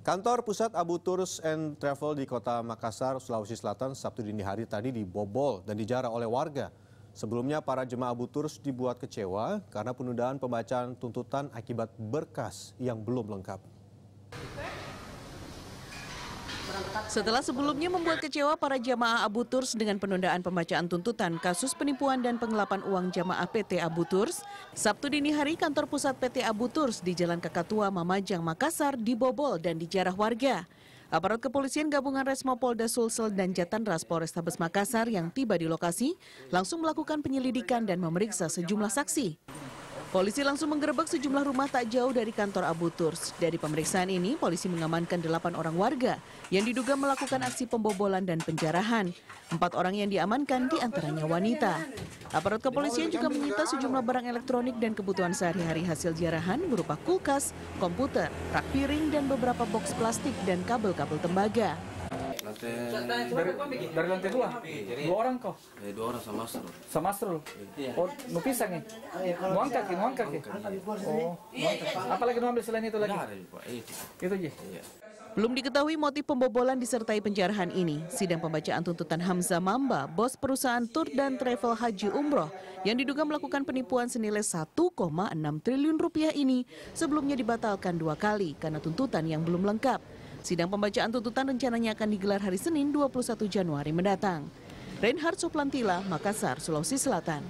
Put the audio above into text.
Kantor Pusat Abu Tours and Travel di Kota Makassar, Sulawesi Selatan Sabtu dini hari tadi dibobol dan dijarah oleh warga. Sebelumnya para jemaah Abu Tours dibuat kecewa karena penundaan pembacaan tuntutan akibat berkas yang belum lengkap. Setelah sebelumnya membuat kecewa para jamaah Abu Tours dengan penundaan pembacaan tuntutan kasus penipuan dan penggelapan uang jamaah PT Abu Tours, Sabtu dini hari kantor pusat PT Abu Tours di Jalan Kakatua Mamajang, Makassar dibobol dan dijarah warga. Aparat kepolisian gabungan Resmo Polda Sulsel dan Jatan Ras Polrestabes Makassar yang tiba di lokasi langsung melakukan penyelidikan dan memeriksa sejumlah saksi. Polisi langsung menggerebek sejumlah rumah tak jauh dari kantor Abu Tours. Dari pemeriksaan ini, polisi mengamankan delapan orang warga yang diduga melakukan aksi pembobolan dan penjarahan. Empat orang yang diamankan di antaranya wanita. Aparat kepolisian juga menyita sejumlah barang elektronik dan kebutuhan sehari-hari hasil jarahan berupa kulkas, komputer, rak piring, dan beberapa box plastik dan kabel-kabel tembaga. Lantai dari, dari lantai dua? Dua orang kok? Eh, dua orang sama Astro. Sama Astrul? Oh, nu pisang ya? Mau angkat ya? Mau angkat ya? Oh, mau angkat. Apa lagi nu ambil selain itu lagi? Pak, itu. Aja? Iya. Belum diketahui motif pembobolan disertai penjarahan ini. Sidang pembacaan tuntutan Hamzah Mamba, bos perusahaan tur dan travel haji umroh, yang diduga melakukan penipuan senilai 1,6 triliun rupiah ini sebelumnya dibatalkan dua kali karena tuntutan yang belum lengkap. Sidang pembacaan tuntutan rencananya akan digelar hari Senin 21 Januari mendatang. Reinhard Soplantila, Makassar, Sulawesi Selatan.